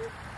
Thank you.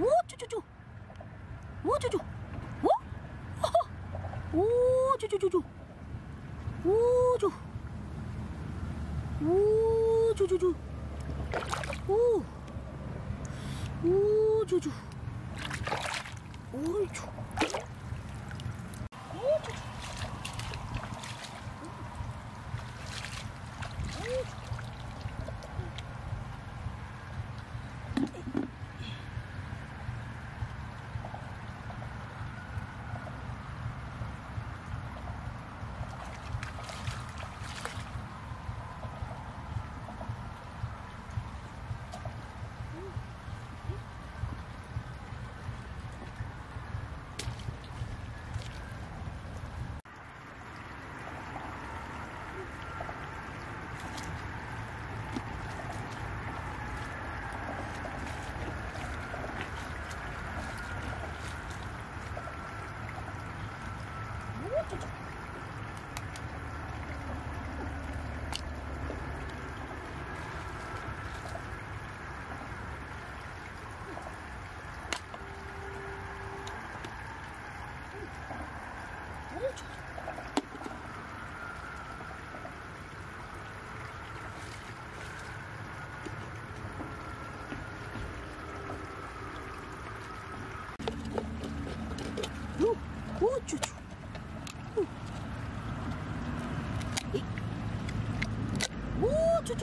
오, 쪼쪼쪼. 오, 쪼쪼. 오? 허허. 오, 쪼쪼쪼쪼. 오, 쪼. 오, 쪼쪼쪼. 오. 오, 쪼쪼. 오, 쪼.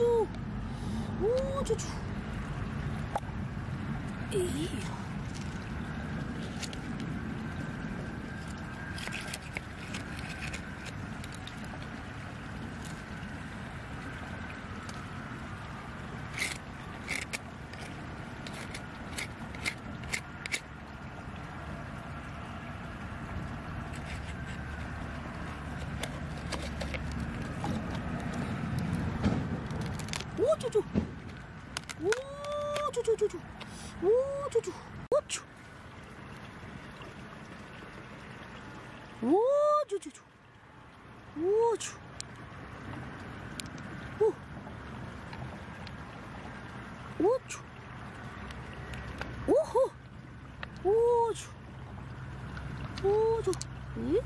오, 쪼쪼. 오, 쪼쪼. 에이. 오, 쪼쪼. 오, 쪼쪼, 쪼쪼. 오, 쪼쪼. 오쭈. 오, 쪼쪼. 오쭈. 오. 오쭈. 오호. 오쭈. 오쭈. 응?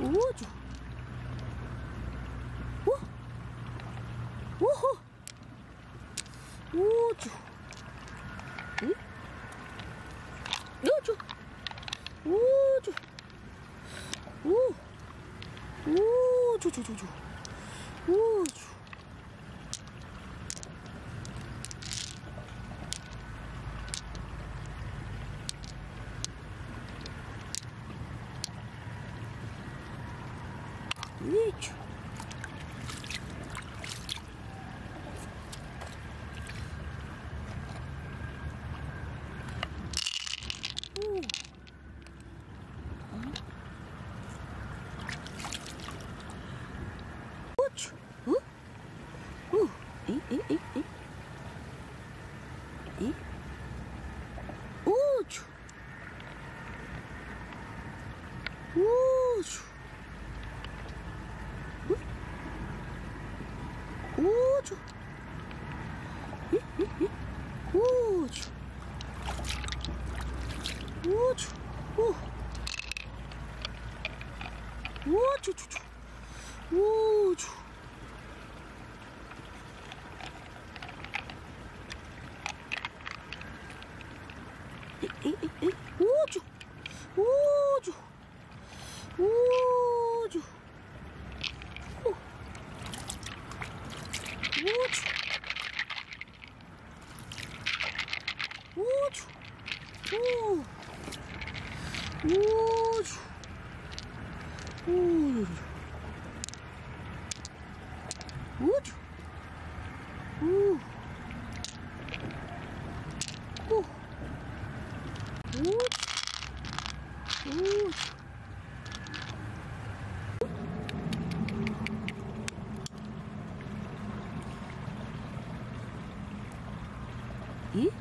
오쭈. 오. 오 호! 오쭈! 응? 오쭈! 오쭈! 오! 오쭈쭈쭈쭈! 오쭈! 이쭈! 이? 오, 추. 오, 추. 오, 추. 오, 추. 오, 추. 오. 오, 추, 추, 추. 오, 추. Uh. Uh. Uh. Uh. Uh. Uh. Uh. E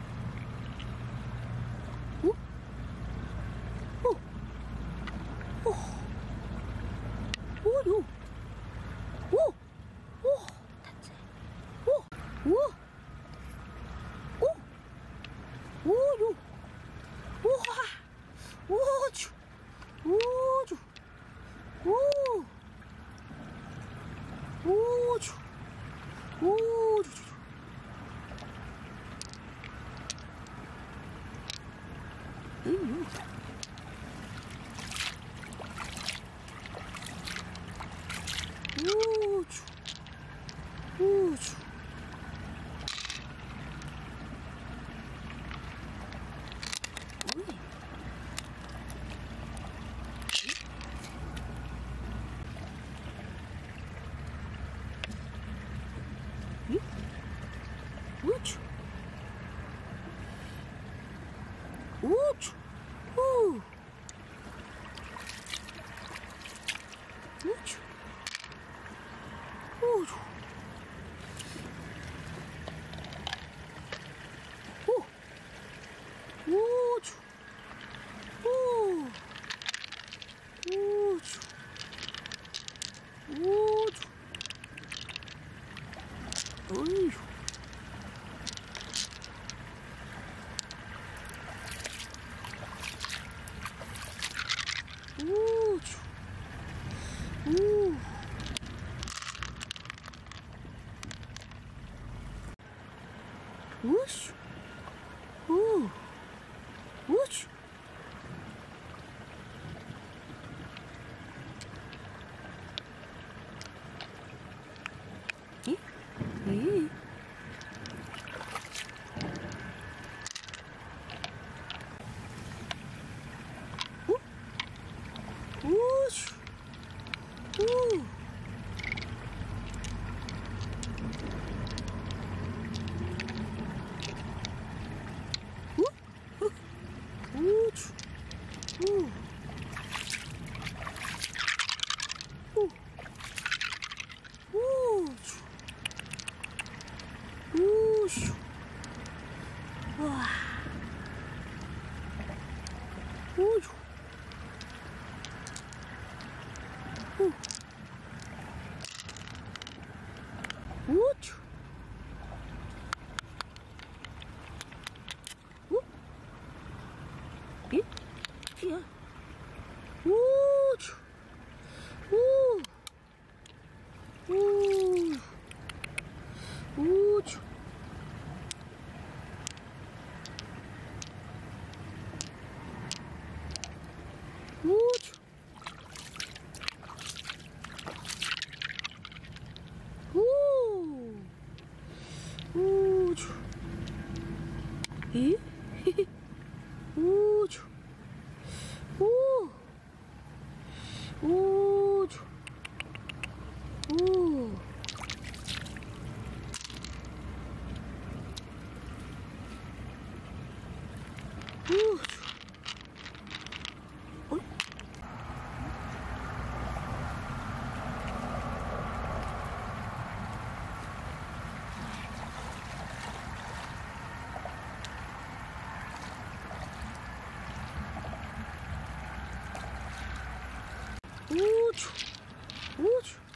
呜咻，呜，呜。咦，咦，呜，呜。Uh. Uh. Uh. Yeah. Woo! Woo! Woo! Woo! Útil. Útil.